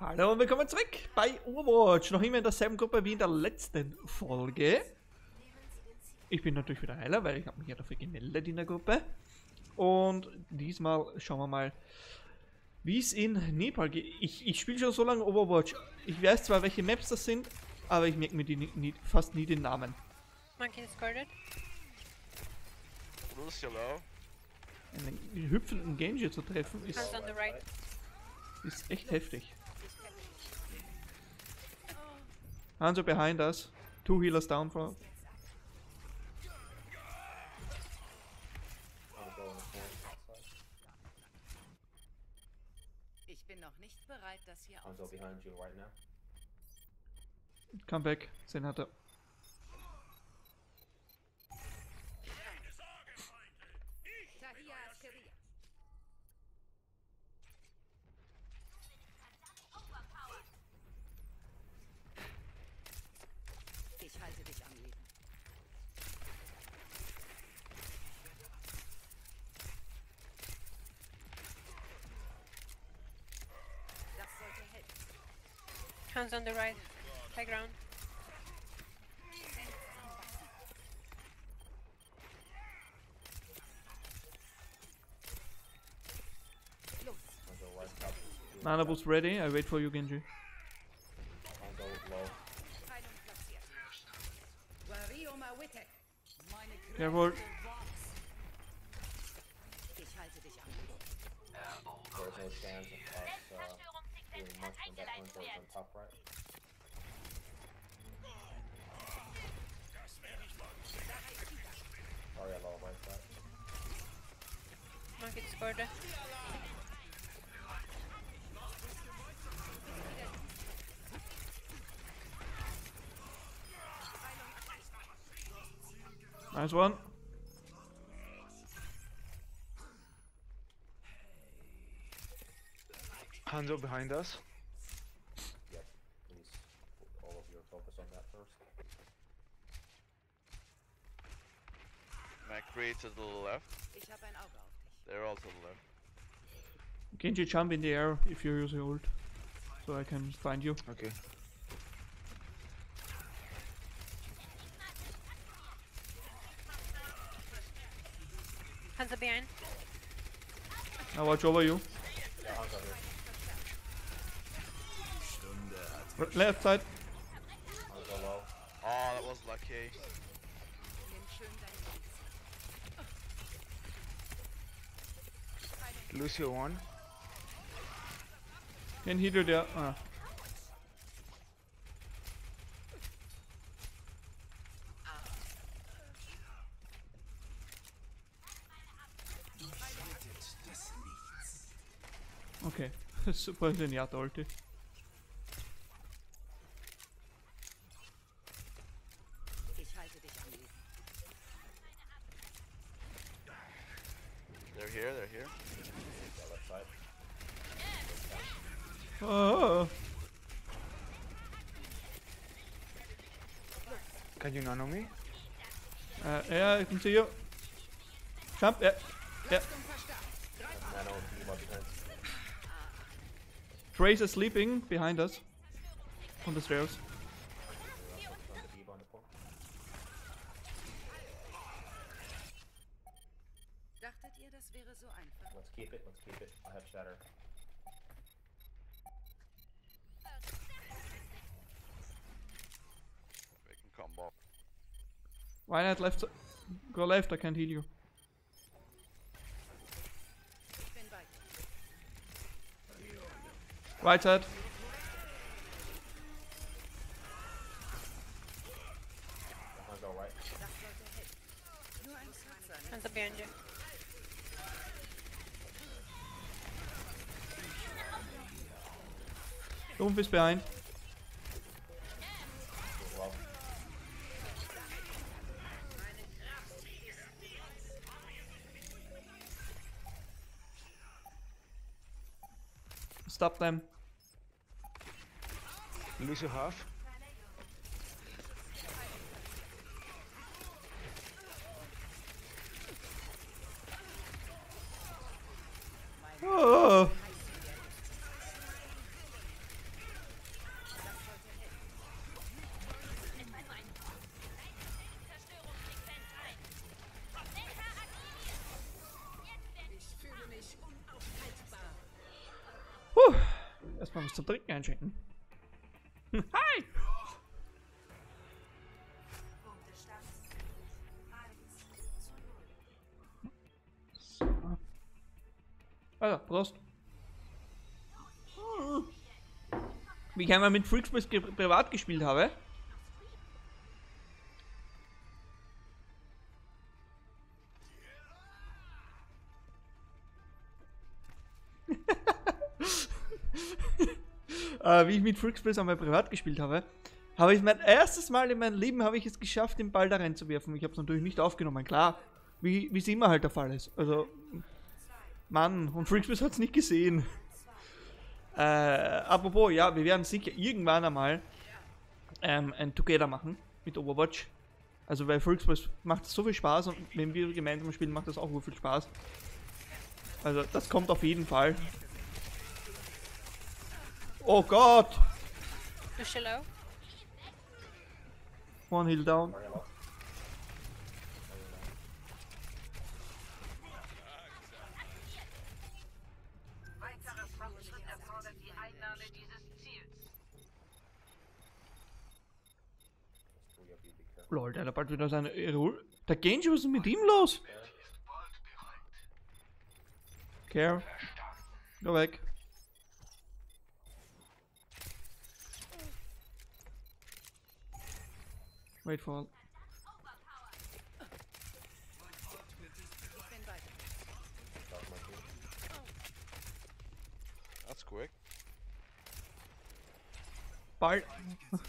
Hallo und willkommen zurück bei Overwatch. Noch immer in derselben Gruppe wie in der letzten Folge. Ich bin natürlich wieder Heiler, weil ich habe mich ja dafür gemeldet in der Gruppe. Und diesmal schauen wir mal, wie es in Nepal geht. Ich, ich spiele schon so lange Overwatch. Ich weiß zwar, welche Maps das sind, aber ich merke mir die nie, nie, fast nie den Namen. Monkey discarded. Lucio low. Einen hüpfenden Genji zu treffen, ist, ist echt heftig. Hanzo behind us. Two healers down for. Ich bin noch nicht bereit, das hier aufzunehmen. behind you right now. Come back. Den hat er. Tahia Askeria. Hands on the right. High ground. Los, I'll go right top. Nana was ready. I wait for you, Genji. I'll go low. Teilung platziert. Wario Mawitek. Meine Jawohl. Kräfte wachsen. Ich halte dich am Leben. There's no chance of us uh, doing much from that point towards on top right. Sorry, low right side. Monkey discarded. Nice one. Hanzo behind us. Yep. Please put all of your focus on that first. McCree to the left. Ich habe ein Auge auf dich. They're all to the left. Genji, jump in the air if you use your ult. So I can find you. Okay. Hands up behind. I watch over you. Yeah, Hanzo here. R- Left side. Oh, that was lucky. Lucio one. Can hit you there. Ah. Okay, super geniato ulti. Ich halte dich am Leben. They're here, they're here. Yeah, left side. Oh, Can you nano me? uh, yeah, I can see you. Jump, yeah, yeah. Nano and D.Va behind. Tracer sleeping behind us. On the stairs. On the D.Va on the point. Dachtet ihr, das wäre so einfach? Let's keep it, let's keep it. I have shatter. They can combo. Why not left? Go left, I can't heal you. Ich bin bei dir. Right side. Hanzo right. Das sollte helfen. Don't fish behind. Stop them. Lose your half. Erstmal was zum Trinken einschenken. Hm, Hi! So. Also, Prost. Wie ich einmal mit Freakspace ge privat gespielt habe. Äh, wie ich mit Freakspace einmal privat gespielt habe, habe ich mein erstes Mal in meinem Leben habe ich es geschafft, den Ball da reinzuwerfen. Ich habe es natürlich nicht aufgenommen, klar. Wie es immer halt der Fall ist. Also, Mann, und Freakspace hat es nicht gesehen. Äh, apropos, ja, wir werden sicher irgendwann einmal ähm, ein Together machen mit Overwatch. Also, weil Freakspace macht so viel Spaß und wenn wir gemeinsam spielen, macht das auch so viel Spaß. Also, das kommt auf jeden Fall. Oh Gott! You're still low? One heal down. Lol, der hat wieder seine Ruhe. Der Genji, was ist mit ihm los? Care. Go weg. Wait for. That's quick. Bald.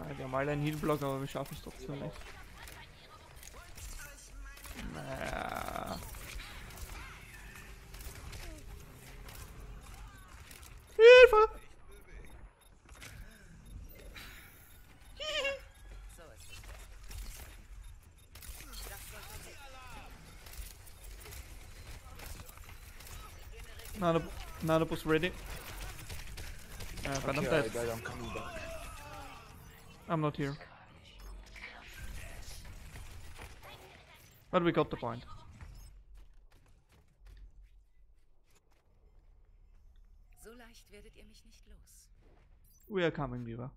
Ah, wir haben alle einen Heal-Block, aber wir schaffen es trotzdem nicht. Nano, Nanobus ready. Uh, but I'm Okay, I dead. died, I'm coming back. I'm not here. But we got the point. So leicht werdet ihr mich nicht los. We are coming, Viva.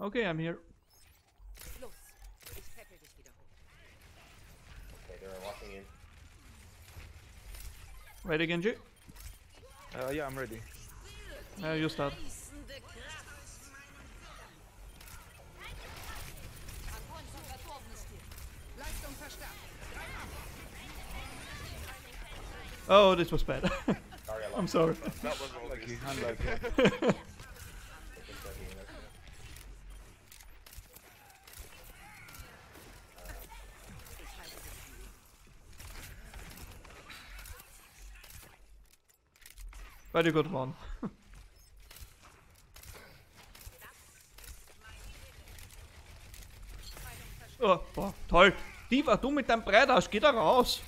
Okay, I'm here. Los! Ich peppel dich wieder hoch. Okay, they're walking in. Ready, Genji? Uh, yeah, I'm ready. Uh, you start. Oh, this was bad. Sorry, I I'm lost. sorry. You got one. oh, boah, toll. Diva, du mit deinem Breitasch, geh da raus.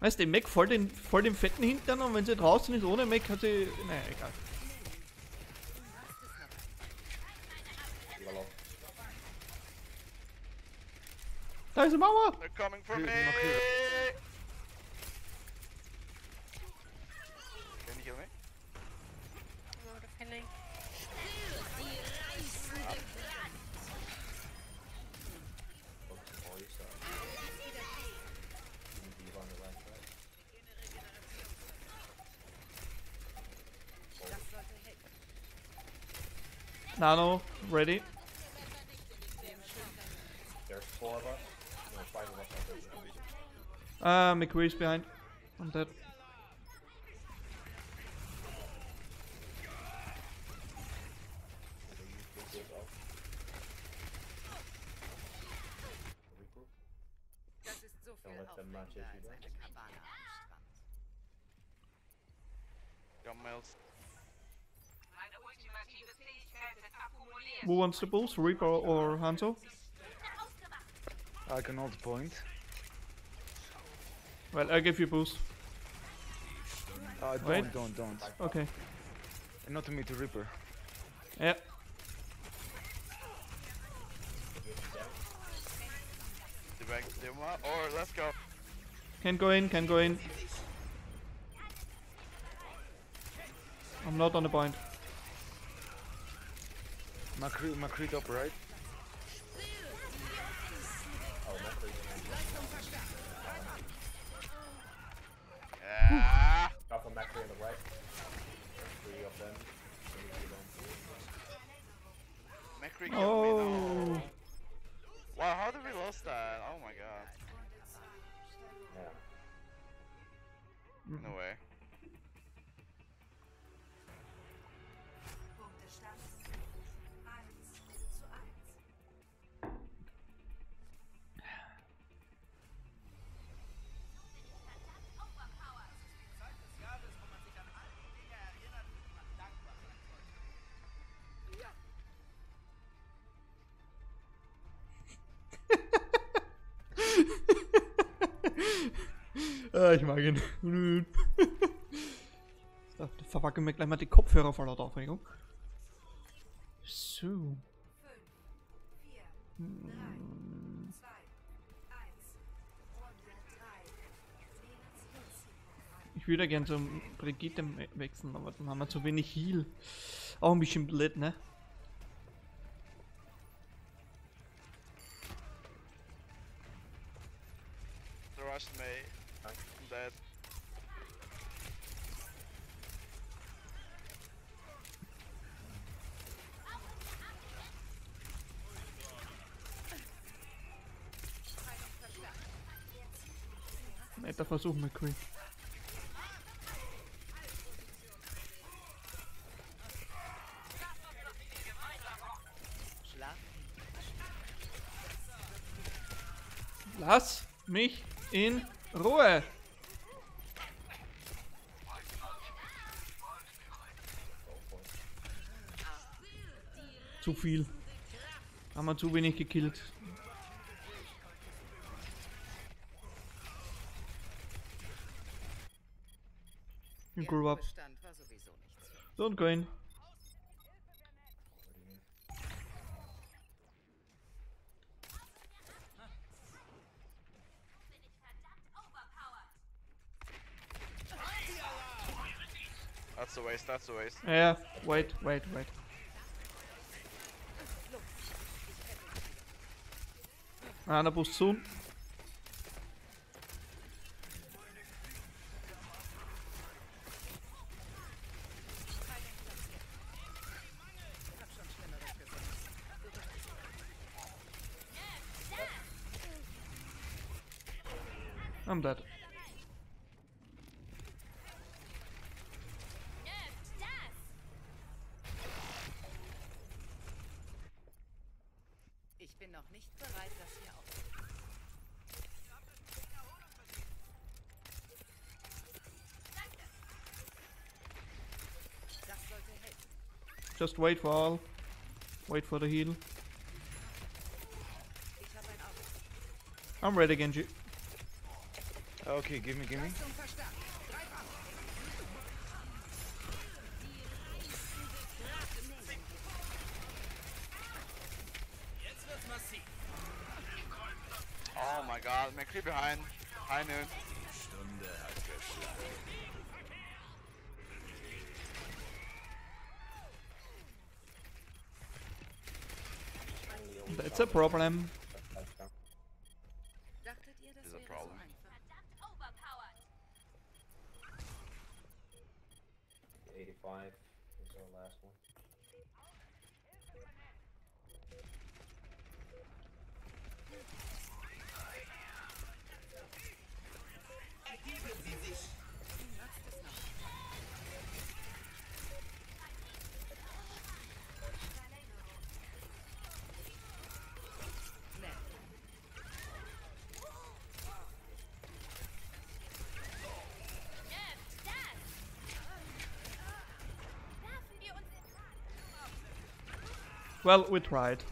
Weißt du, Mac voll den, voll den fetten Hintern und wenn sie draußen ist ohne Mac, hat sie. Naja, egal. Da ist eine Mauer. They're coming for Here, me! Nano, ready. There's four of us. No, five of us. out there behind you. Uh, McCree's behind. I'm dead. So use Who wants the boost, Reaper or Hanzo? I can hold point. Well, I give you boost. Uh, don't, Wait. don't, don't. Okay. And not to me to Reaper. Yeah. The back, or let's go. Can go in, can go in. I'm not on the point. McCree, McCree top right. Oh, Mercury. Yeah. Got from Mercury on the right. Three of them. Three of them. McCree killed me Oh. though. Wow, how did we lose that? Oh my god. Ah, ich mag ihn. so, da verpacken wir gleich mal die Kopfhörer voller Aufregung. So. Ich würde gern zum Brigitte we- wechseln, aber dann haben wir zu wenig Heal. Auch ein bisschen blöd, ne? Rushed me. I'm dead. Netter Versuch, McQueen. Lass mich in Ruhe. Zu viel. Haben wir zu wenig gekillt. You grew up. Bestand war sowieso That's a waste, that's a waste. Yeah, wait, wait, wait. Ana Boost soon. I'm dead. Just wait for all. Wait for the heal. I'm ready, Genji. Okay, give me, give me. Oh my god, McCree behind. High noon. That's a problem. Touchdown. Dachtet ihr, das Is a problem. 85 is our last one. Well, we tried.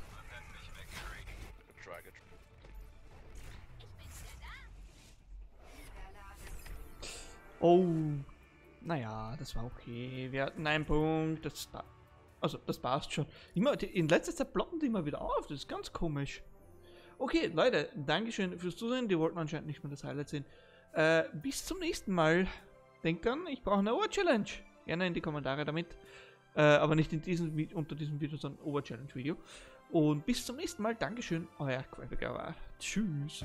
Oh. Naja, das war okay. Wir hatten einen Punkt. Das also, das passt schon. Immer, in letzter Zeit ploppen die immer wieder auf. Das ist ganz komisch. Okay, Leute, Dankeschön fürs Zusehen. Die wollten anscheinend nicht mehr das Highlight sehen. Äh, bis zum nächsten Mal. Denkt dran, ich brauche eine Ohr-Challenge. Gerne in die Kommentare damit. Äh, aber nicht in diesem, unter diesem Video, sondern Ohr-Challenge-Video. Und bis zum nächsten Mal. Dankeschön, euer Quackbegaber. Tschüss.